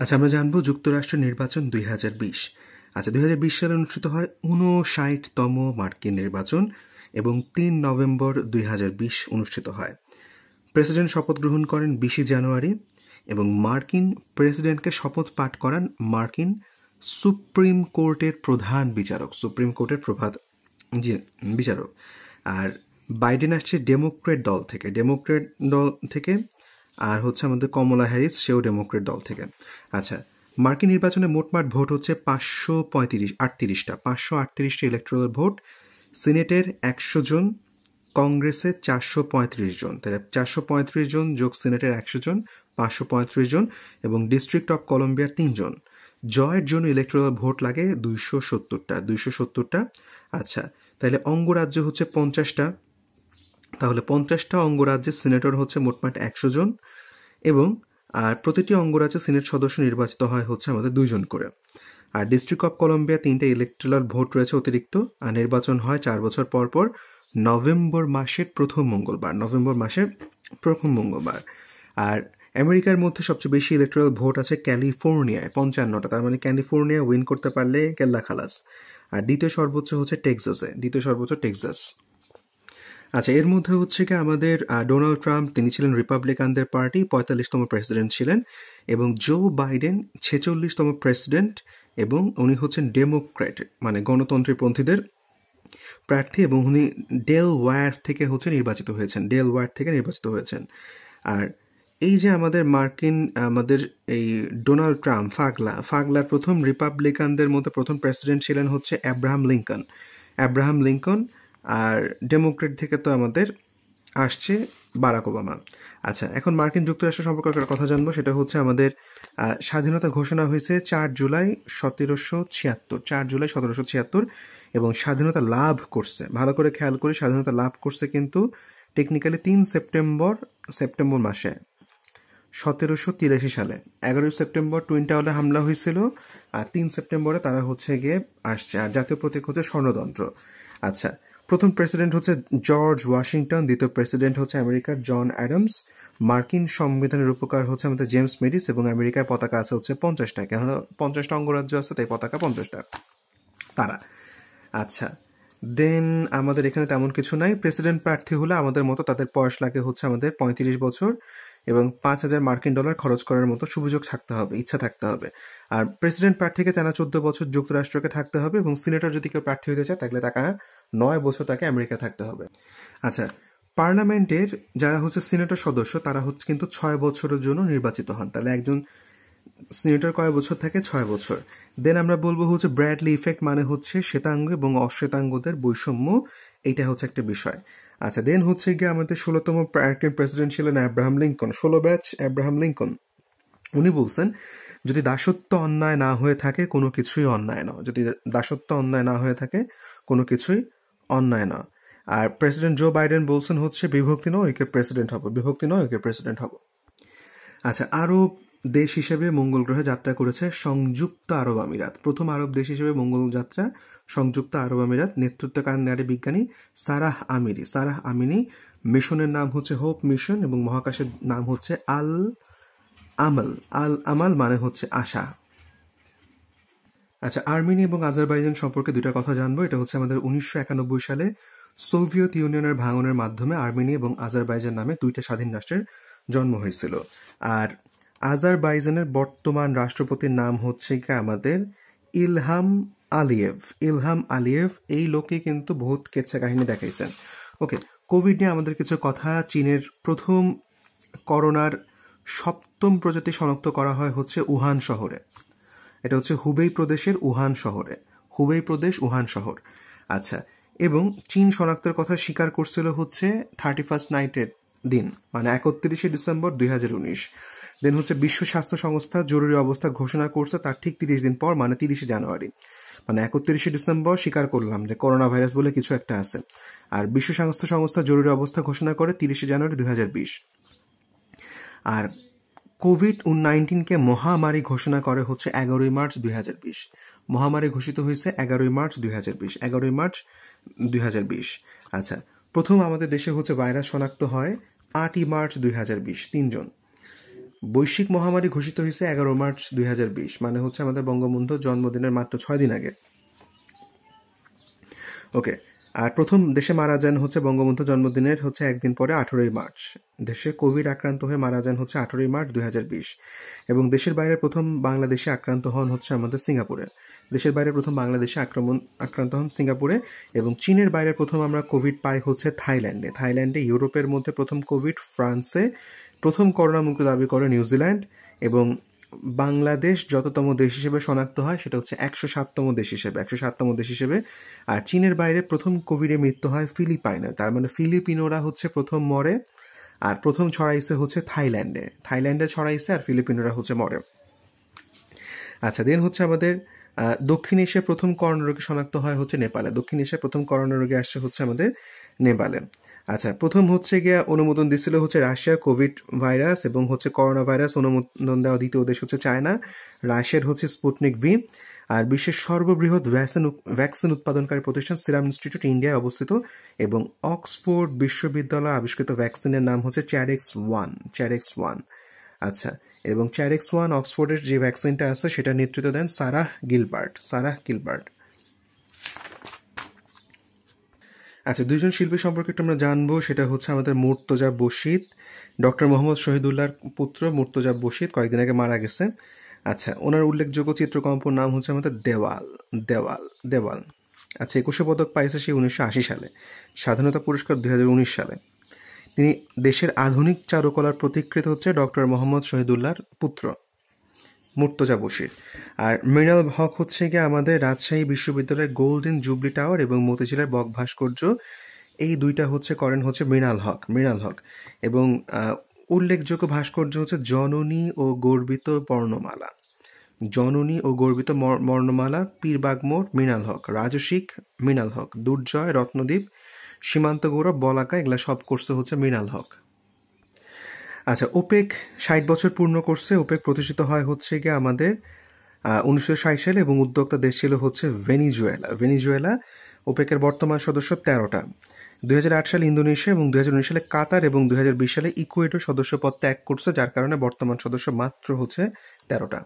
আচ্ছা আমরা জানব যুক্তরাষ্ট্র নির্বাচন দুই হাজার বিশ। আচ্ছা দুই হাজার বিশ সালে অনুষ্ঠিত হয় উনষাটতম মার্কিন নির্বাচন এবং তিন নভেম্বর দুই হাজার বিশ অনুষ্ঠিত হয়। প্রেসিডেন্ট শপথ গ্রহণ করেন বিশে জানুয়ারি এবং মার্কিন প্রেসিডেন্টকে শপথ পাঠ করান মার্কিন সুপ্রিম কোর্টের প্রধান বিচারক, সুপ্রিম কোর্টের প্রভাত বিচারক। আর বাইডেন আসছে ডেমোক্রেট দল থেকে। ডেমোক্রেট দল থেকে আর হচ্ছে আমাদের কমলা হ্যারিস, সেও ডেমোক্রেট দল থেকে। আচ্ছা মার্কিন নির্বাচনে মোটমাট ভোট হচ্ছে পাঁচশো পঁয়ত্রিশ, আটত্রিশটা। পাঁচশো আটত্রিশটা ইলেকট্রাল ভোট সিনেটের একশো জন, কংগ্রেসে চারশো পঁয়ত্রিশ জন। তাহলে চারশো পঁয়ত্রিশ জন যোগ সিনেটের একশো জন, পাঁচশো পঁয়ত্রিশ জন এবং ডিস্ট্রিক্ট অফ কলম্বিয়ার তিনজন জয়ের জন্য ইলেকট্রাল ভোট লাগে দুইশো সত্তরটা দুইশো সত্তরটা। আচ্ছা তাহলে অঙ্গরাজ্য হচ্ছে পঞ্চাশটা। তাহলে পঞ্চাশটা অঙ্গরাজ্যের সিনেটর হচ্ছে মোটমাট একশো জন, এবং, আর প্রতিটি অঙ্গরাজ্যে সিনেট সদস্য নির্বাচিত হয় হচ্ছে আমাদের দুইজন করে। আর ডিস্ট্রিক্ট অফ কলম্বিয়া তিনটে ইলেকট্রাল ভোট রয়েছে অতিরিক্ত, আর নির্বাচন হয় চার বছর পর পর নভেম্বর মাসের প্রথম মঙ্গলবার, নভেম্বর মাসের প্রথম মঙ্গলবার। আর আমেরিকার মধ্যে সবচেয়ে বেশি ইলেকট্রাল ভোট আছে ক্যালিফোর্নিয়ায়, পঞ্চান্নটা, তার মানে ক্যালিফোর্নিয়া উইন করতে পারলে কেল্লা খালাস আর দ্বিতীয় সর্বোচ্চ হচ্ছে টেক্সাসে, দ্বিতীয় সর্বোচ্চ টেক্সাস। আচ্ছা এর মধ্যে হচ্ছে কি আমাদের ডোনাল্ড ট্রাম্প তিনি ছিলেন রিপাবলিকানদের পার্টি পঁয়তাল্লিশতম প্রেসিডেন্ট ছিলেন এবং জো বাইডেন ছেচল্লিশতম প্রেসিডেন্ট এবং উনি হচ্ছেন ডেমোক্র্যাট মানে গণতন্ত্রীপন্থীদের প্রার্থী এবং উনি ডেল ওয়ার থেকে হচ্ছে নির্বাচিত হয়েছেন ডেল ওয়ার থেকে নির্বাচিত হয়েছেন। আর এই যে আমাদের মার্কিন, আমাদের এই ডোনাল্ড ট্রাম্প ফাগলা, ফাগলার প্রথম রিপাবলিকানদের মধ্যে প্রথম প্রেসিডেন্ট ছিলেন হচ্ছে অ্যাব্রাহাম লিঙ্কন অ্যাব্রাহাম লিঙ্কন আর ডেমোক্রেট থেকে তো আমাদের আসছে বারাক ওবামা আচ্ছা এখন মার্কিন যুক্তরাষ্ট্র সম্পর্কে একটা কথা জানব, সেটা হচ্ছে আমাদের স্বাধীনতা ঘোষণা হয়েছে চার জুলাই সতেরোশো ছিয়াত্তর, চার জুলাই সতেরোশো ছিয়াত্তর, এবং স্বাধীনতা লাভ করছে। ভালো করে খেয়াল করে, স্বাধীনতা লাভ করছে কিন্তু টেকনিক্যালি তিন সেপ্টেম্বর সেপ্টেম্বর মাসে, সতেরোশো তিরাশি সালে। এগারোই সেপ্টেম্বর টুইন টাওয়ারে হামলা হয়েছিল, আর তিন সেপ্টেম্বরে তারা হচ্ছে গিয়ে আসছে, আর জাতীয় প্রতীক হচ্ছে স্বর্ণতন্ত্র। আচ্ছা প্রথম প্রেসিডেন্ট হচ্ছে জর্জ ওয়াশিংটন, দ্বিতীয় প্রেসিডেন্ট হচ্ছে আমেরিকার জন অ্যাডামস, মার্কিন সংবিধানের উপকার হচ্ছে আমাদের জেমস মেডিস এবং আমেরিকার পতাকা আছে হচ্ছে পঞ্চাশটা। কেননা পঞ্চাশটা অঙ্গরাজ্য আছে, তাই পতাকা পঞ্চাশটা। তারা। আচ্ছা। দেন আমাদের এখানে তেমন কিছু নাই। প্রেসিডেন্ট প্রার্থী হলে আমাদের মতো তাদের বয়স লাগে হচ্ছে আমাদের পঁয়ত্রিশ বছর এবং পাঁচ হাজার মার্কিন ডলার খরচ করার মতো সুযোগ থাকতে হবে, ইচ্ছা থাকতে হবে। আর প্রেসিডেন্ট প্রার্থীকে টানা চোদ্দ বছর যুক্তরাষ্ট্রকে থাকতে হবে এবং সিনেটর যদি কেউ প্রার্থী হতে চায়, তাহলে তাকে নয় বছর তাকে আমেরিকা থাকতে হবে। আচ্ছা পার্লামেন্টের যারা হচ্ছে সিনেটর সদস্য, তারা হচ্ছে কিন্তু ছয় বছরের জন্য নির্বাচিত হন। তাহলে একজন সিনেটর কয় বছর থাকে? ছয় বছর। দেন আমরা বলব হচ্ছে ব্র্যাডলি ইফেক্ট মানে হচ্ছে শ্বেতাঙ্গ এবং অশ্বেতাঙ্গদের বৈষম্য এটা হচ্ছে একটা বিষয়। আচ্ছা দেন হচ্ছে গিয়ে আমাদের ষোলোতম মার্কিন প্রেসিডেন্ট ছিলেন অ্যাব্রাহাম লিঙ্কন ষোলো ব্যাচ অ্যাব্রাহাম লিঙ্কন উনি বলছেন, যদি দাসত্ব অন্যায় না হয়ে থাকে, কোনো কিছুই অন্যায় না যদি দাসত্ব অন্যায় না হয়ে থাকে, কোনো কিছুই অন্যায় না। আর প্রেসিডেন্ট জো বাইডেন বলছেন হচ্ছে, বিভক্তি নয় ওকে প্রেসিডেন্ট হব। বিভক্তি নয় ওকে প্রেসিডেন্ট হব। আচ্ছা আরও দেশ হিসেবে মঙ্গল গ্রহে যাত্রা করেছে সংযুক্ত আরব আমিরাত। প্রথম আরব দেশ হিসেবে মঙ্গল যাত্রা, সংযুক্ত আরব আমিরাত। নেতৃত্বকারী নারী বিজ্ঞানী সারাহ আমিরি সারাহ আমিনি মিশনের নাম হচ্ছে হোপ মিশন এবং মহাকাশের নাম হচ্ছে আল আমল আল আমাল মানে হচ্ছে আশা। আচ্ছা আর্মেনি এবং আজারবাইজান সম্পর্কে দুটা কথা জানব। এটা হচ্ছে আমাদের উনিশশো একানব্বই সালে সোভিয়েত ইউনিয়নের ভাঙনের মাধ্যমে আর্মেনি এবং আজারবাইজান নামে দুইটা স্বাধীন রাষ্ট্রের জন্ম হয়েছিল। আর আজারবাইজানের বর্তমান রাষ্ট্রপতির নাম হচ্ছে কি আমাদের? ইলহাম আলিয়েভ। ইলহাম আলিয়েভ এই লোকে কিন্তু বহুত কেচ্ছা কাহিনী দেখাইছেন। ওকে, কোভিড নিয়ে আমাদের কিছু কথা। চীনের প্রথম করোনার সপ্তম প্রজাতি শনাক্ত করা হয় হচ্ছে উহান শহরে। এটা হচ্ছে হুবেই প্রদেশের উহান শহরে। হুবেই প্রদেশ, উহান শহর। আচ্ছা এবং চীন শনাক্তের কথা স্বীকার করছিল হচ্ছে থার্টি ফার্স্ট নাইটের দিন মানে একত্রিশে ডিসেম্বর দুই হাজার উনিশ। দেন হচ্ছে বিশ্ব স্বাস্থ্য সংস্থা জরুরি অবস্থা ঘোষণা করছে তার ঠিক তিরিশ দিন পর মানে তিরিশে জানুয়ারি। মানে একত্রিশে ডিসেম্বর স্বীকার করলাম যে করোনা ভাইরাস বলে কিছু একটা আছে। আর বিশ্ব স্বাস্থ্য সংস্থা জরুরি অবস্থা ঘোষণা করে তিরিশে জানুয়ারি দুই হাজার বিশ। আর কোভিড নাইন্টিনকে মহামারী ঘোষণা করে হচ্ছে এগারোই মার্চ দু হাজার বিশ। মহামারী ঘোষিত হয়েছে এগারোই মার্চ দুই হাজার বিশ। এগারোই মার্চ দু হাজার বিশ। আচ্ছা প্রথম আমাদের দেশে হচ্ছে ভাইরাস শনাক্ত হয় আটই মার্চ দুই হাজার বিশ, তিনজন। বৈশ্বিক মহামারী ঘোষিত হয়েছে এগারো মার্চ দুই হাজার বিশ মানে হচ্ছে আমাদের বঙ্গবন্ধুর জন্মদিনের মাত্র ছয় দিন আগে। ওকে আর প্রথম দেশে মারা যান হচ্ছে বঙ্গবন্ধু জন্মদিনের হচ্ছে একদিন পরে আঠেরোই মার্চ। দেশে কোভিড আক্রান্ত হয়ে মারা যান হচ্ছে আঠেরোই মার্চ দুই হাজার বিশ। এবং দেশের বাইরে প্রথম বাংলাদেশে আক্রান্ত হন হচ্ছে আমাদের সিঙ্গাপুরে। দেশের বাইরে প্রথম বাংলাদেশে আক্রমণ, আক্রান্ত হন সিঙ্গাপুরে। এবং চীনের বাইরে প্রথম আমরা কোভিড পাই হচ্ছে থাইল্যান্ডে। থাইল্যান্ডে ইউরোপের মধ্যে প্রথম কোভিড, ফ্রান্সে প্রথম করোনা মুক্ত দাবি করে নিউজিল্যান্ড। এবং বাংলাদেশ যততম দেশ হিসেবে শনাক্ত হয়, সেটা হচ্ছে একশো সাততম দেশ হিসেবে, একশো সাততম দেশ হিসেবে। আর চীনের বাইরে প্রথম কোভিডে মৃত্যু হয় ফিলিপাইনে। তার মানে ফিলিপিনোরা হচ্ছে প্রথম মরে, আর প্রথম ছড়াইছে হচ্ছে থাইল্যান্ডে। থাইল্যান্ডে ছড়াইছে আর ফিলিপিনোরা হচ্ছে মরে। আচ্ছা দেন হচ্ছে আমাদের দক্ষিণ এশিয়ার প্রথম করোনা রোগী শনাক্ত হয় হচ্ছে নেপালে। দক্ষিণ এশিয়ার প্রথম করোনা রোগী আসছে হচ্ছে আমাদের নেপালে। আচ্ছা প্রথম হচ্ছে গিয়া অনুমোদন দিচ্ছিল হচ্ছে রাশিয়া কোভিড ভাইরাস এবং হচ্ছে করোনা ভাইরাস অনুমোদন দেওয়া দ্বিতীয় দেশ হচ্ছে চায়না, রাশিয়ার হচ্ছে স্পুটনিক ভি আর বিশ্বের সর্ববৃহৎ ভ্যাকসিন ভ্যাকসিন উৎপাদনকারী প্রতিষ্ঠান সিরাম ইনস্টিটিউট ইন্ডিয়ায় অবস্থিত এবং অক্সফোর্ড বিশ্ববিদ্যালয় আবিষ্কৃত ভ্যাকসিনের নাম হচ্ছে চ্যারেক্স ওয়ান চ্যারেক্স ওয়ান। আচ্ছা এবং চ্যারেক্স ওয়ান অক্সফোর্ডের যে ভ্যাকসিনটা আছে সেটা নেতৃত্ব দেন সারাহ গিলবার্ট সারাহ গিলবার্ট। আচ্ছা দুইজন শিল্পী সম্পর্কে একটু আমরা জানব, সেটা হচ্ছে আমাদের মুর্তজা বশিদ ডক্টর মোহাম্মদ শহীদুল্লাহর পুত্র মুর্তজা বশিদ কয়েকদিন আগে মারা গেছে। আচ্ছা ওনার উল্লেখযোগ্য চিত্রকম্পর নাম হচ্ছে আমাদের দেওয়াল দেওয়াল দেওয়াল। আচ্ছা একুশে পদক পাইছে সেই উনিশশো আশি সালে, স্বাধীনতা পুরস্কার দু হাজার উনিশ সালে। তিনি দেশের আধুনিক চারুকলার প্রতিকৃত হচ্ছে ডক্টর মোহাম্মদ শহীদুল্লাহর পুত্র। মুর্তজা বশির। আর মৃণাল হক হচ্ছে গিয়ে আমাদের রাজশাহী বিশ্ববিদ্যালয়ের গোল্ডেন জুবলি টাওয়ার এবং মতিঝিলের বক ভাস্কর্য। এই দুইটা হচ্ছে করেন হচ্ছে মৃণাল হক মৃণাল হক। এবং উল্লেখযোগ্য ভাস্কর্য হচ্ছে জননী ও গর্বিত বর্ণমালা। জননী ও গর্বিত বর্ণমালা পীরবাগমোর মৃণাল হক। রাজসিক মৃণাল হক। দুর্জয় রত্নদ্বীপ সীমান্ত গৌরব, বলাকা, এগুলা সব করছে হচ্ছে মৃণাল হক। আচ্ছা ওপেক ষাট বছর পূর্ণ করছে। ওপেক প্রতিষ্ঠিত হয় হচ্ছে গিয়ে আমাদের উনিশশো ষাট সালে এবং উদ্যোক্তা দেশ ছিল হচ্ছে ভেনিজুয়েলা। ভেনিজুয়েলা ওপেকের বর্তমান সদস্য তেরোটা। দুই হাজার আট সালে ইন্দোনেশিয়া এবং দুই হাজার উনিশ সালে কাতার এবং দুই হাজার বিশ সালে ইকুয়েডর সদস্যপদ ত্যাগ করছে, যার কারণে বর্তমান সদস্য মাত্র হচ্ছে তেরোটা।